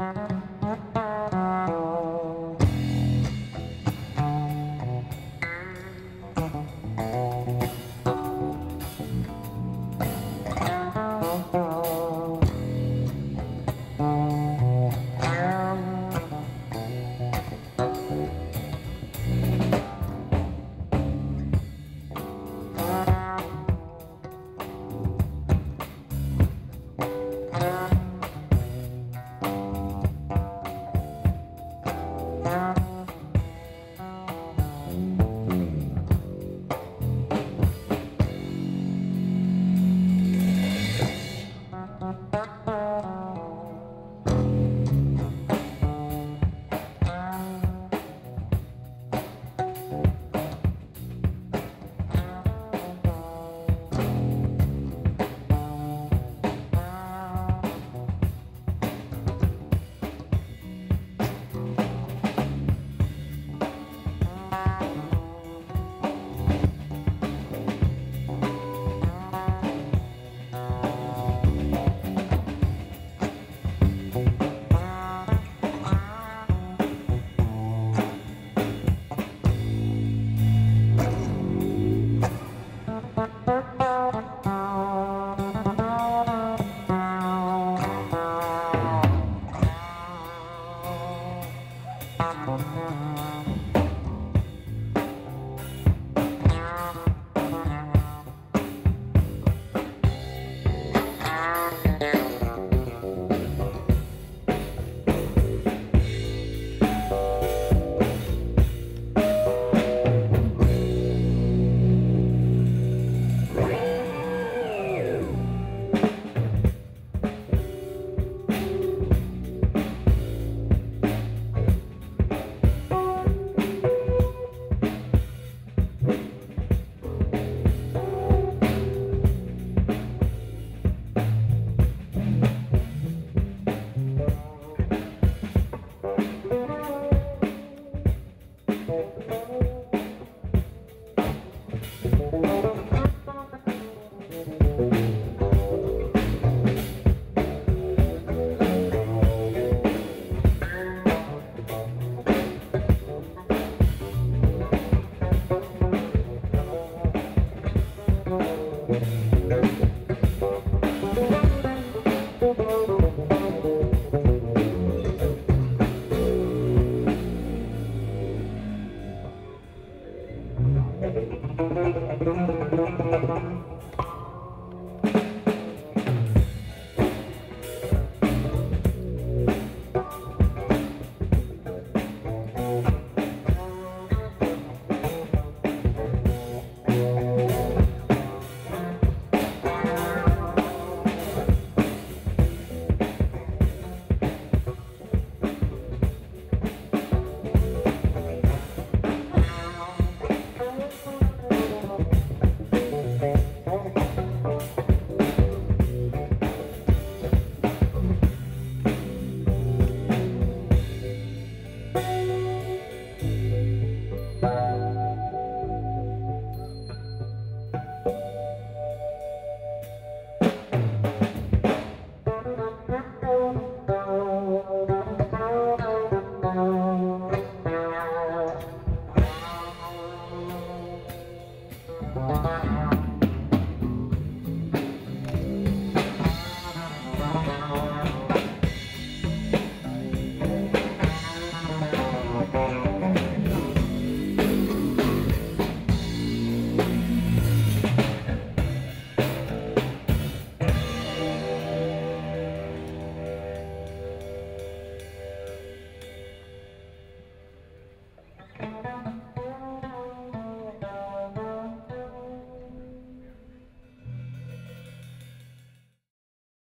Música Música